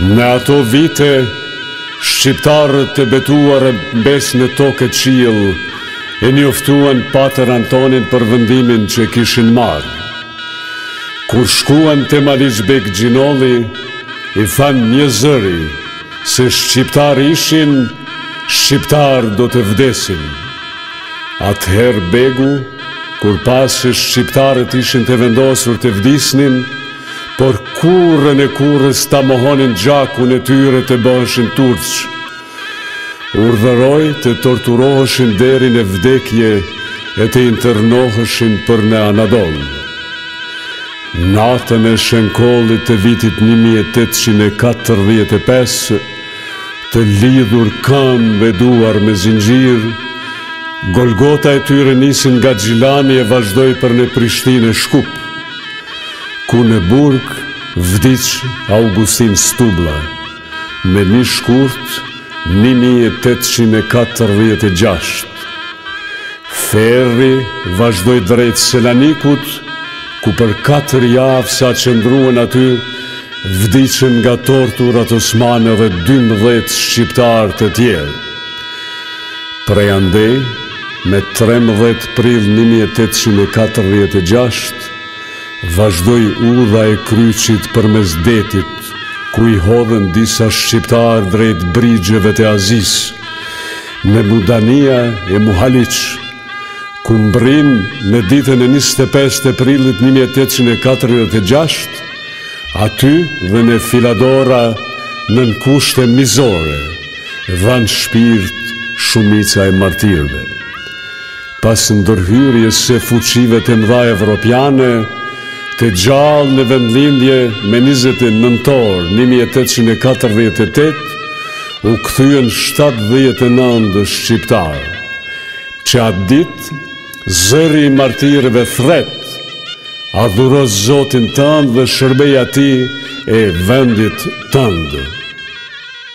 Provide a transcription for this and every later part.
Në ato vite, shqiptarët të betuar me besë në tokë e qiell, e njoftuan patër Antonin për vendimin që kishin marrë. Kur shkuan te Maliq Beg Gjinolli, i thanë një zëri, se shqiptarë ishin, shqiptarë do të vdesin. Atëherë Begu, kur pa se shqiptarët ishin të vendosur të vdisnin, por kurrën e kurrës ta mohonin gjakun e tyre të bëheshin turq. Urdhëroi të torturoheshin deri në vdekje e të internoheshin për në Anadol. Natën e Shënkollit të vitit 1845, të lidhur kamb e duar me zinxhirë, Golgota e tyre nisi nga Gjilani e vazhdoi për në Prishtinë e Shkup. Ku në burg vdiq Agustin Stublla më një shkurt një mijë e tetëqind e katërdhjetë e gjashtë. Ferri vazhdoi drejt Selanikut, ku për katër javë sa qëndruan aty, vdiqën nga torturat osmane dhe dymbëdhjetë shqiptarë të tjerë. Prej andej, më trembëdhjetë prill një mijë e tetëqind e katërdhjetë e gjashtë, vazhdoi udha e kryqit përmes detit, ku i hodhën disa shqiptarë drejt brigjeve të Azisë, në Mudania e Muhaliq, ku mbërrinë në ditën e njëzet e pesë të prillit një mijë e tetëqind e katërdhjetë e gjashtë, aty dhe në Filadora nën kushte mizore. dhanë shpirt shumica e martirëve. Pas ndërhyrjes së fuqive të mëdha evropiane, të gjallë në vendlindje më 20 nëntor 1848, u kthyen 79 shqiptarë. Që atë ditë, zëri i martirëve thërret, adhuro Zotin tënd dhe shërbeji atij e vendit tënd.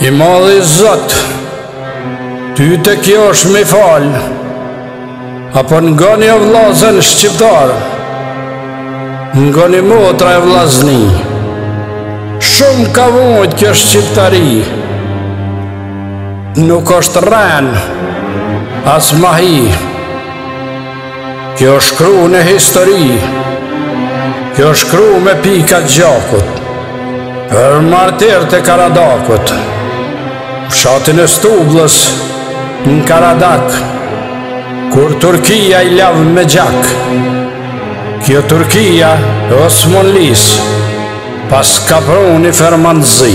I madhi Zot Ty të kjoshim falë A po ngoni o vllazën shqiptarë Ngoni motra e vllazni Shumë ka vojt kjo shqiptari Nuk është rrenë As mahi Kjo u shkru në histori, kjo u shkru me pika gjakut, për martirët e Karadakut, fshatin e Stubllës në Karadak, kur Turkia i lau me gjak, kjo Turkia osmanlisë, paska pru ni ferman të zi.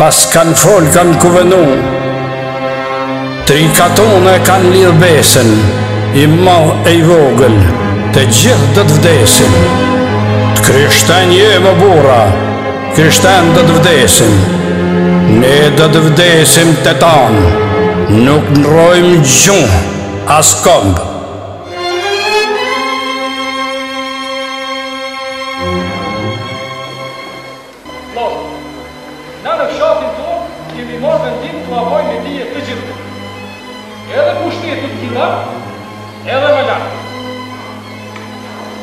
Bashkë kanë folë kanë kuvenu Tri katune kanë lidhë besën I madhë e i vogël Të gjithë do të vdesim Të krishten jemë burra T'krishten do të vdesim Ne do të vdesim të tanë Nuk ndrrojmë gjuhë As komb Lozhë. Na në fshatin tonë kemi marrë vendim t'ua bëjmë me dije të gjithëve. Edhe pushtetit vendor, edhe më lart.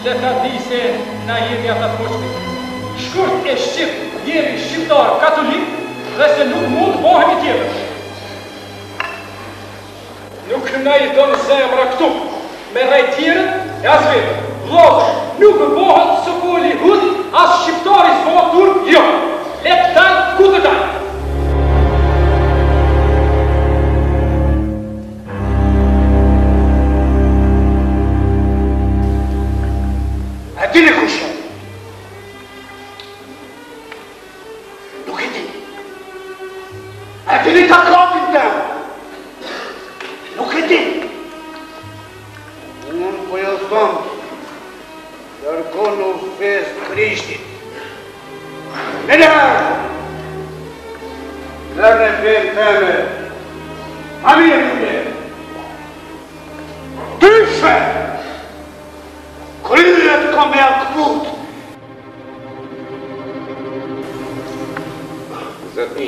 Le ta dinë se na jemi ata kush jemi, shkurt e shqip, jemi shqiptarë katolikë dhe se nuk mund të bëhemi tjetër. Nuk na i don zemra këtu me rrejt tjerët e as veten. Vllazër nuk bëhet sokoli hut as shqiptari s'bohet turk jo. Le të dal ku të dal. E dini kush jam. Nuk e dini. A e dini takatin tem? Nuk e dini. Unë po jau thom, largonu fesë s'Krishtit. Menjëherë! Në në fe teme! A mi e në Dyshe! Kryet kom me jau këputë! Zotni.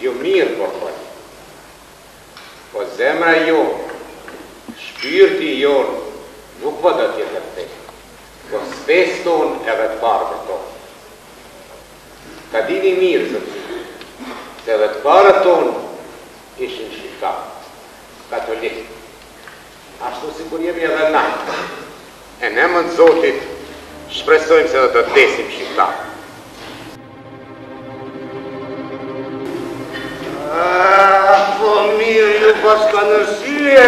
Ju mirë po thoni. Po zemra jonë, shpirti jonë, nuk po do tjetër fe. Po fesë tonë edhe të parëve tonë. Ta dini mirë, zotni, se edhe të parët tonë ishin shqiptarë, katolikë. Ashtu sikur jemi edhe na. E në emër të Zotit, shpresojmë se do të vdesim shqiptarë. Po mirë, ju paska ndërsye,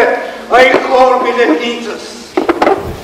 ai korbi i Letnicës.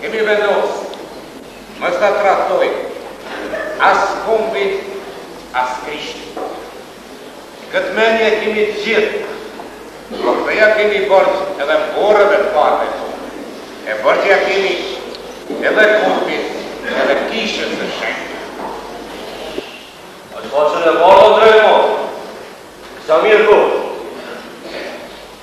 Kemi vendosë mos ta tradhtojmë as kombin as Krishtin. Këtë mendje e kemi të gjithë, por këtë ja kemi borxh edhe burrave të parëve tonë, e borxh ja kemi edhe kombit edhe Kishës së Shenjtë. Është faqen e parë o Drejtmon. Sa mirë thotë.